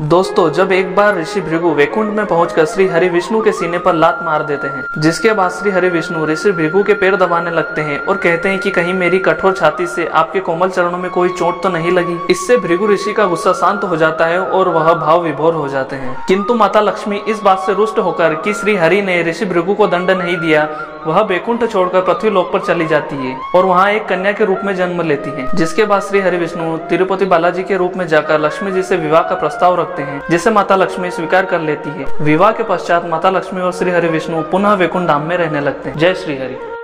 दोस्तों, जब एक बार ऋषि भृगु वैकुंठ में पहुंचकर श्री हरि विष्णु के सीने पर लात मार देते हैं, जिसके बाद श्री हरि विष्णु ऋषि भृगु के पैर दबाने लगते हैं और कहते हैं कि कहीं मेरी कठोर छाती से आपके कोमल चरणों में कोई चोट तो नहीं लगी। इससे भृगु ऋषि का गुस्सा शांत हो जाता है और वह भाव विभोर हो जाते हैं। किन्तु माता लक्ष्मी इस बात से रुष्ट होकर की श्री हरि ने ऋषि भृगु को दंड नहीं दिया वह बैकुंठ छोड़कर पृथ्वी लोक पर चली जाती है और वहाँ एक कन्या के रूप में जन्म लेती है, जिसके बाद श्री हरि विष्णु तिरुपति बालाजी के रूप में जाकर लक्ष्मी जी से विवाह का प्रस्ताव रखते हैं, जिसे माता लक्ष्मी स्वीकार कर लेती है। विवाह के पश्चात माता लक्ष्मी और श्री हरि विष्णु पुनः वैकुंठ धाम में रहने लगते हैं। जय श्री हरि।